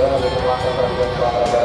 kita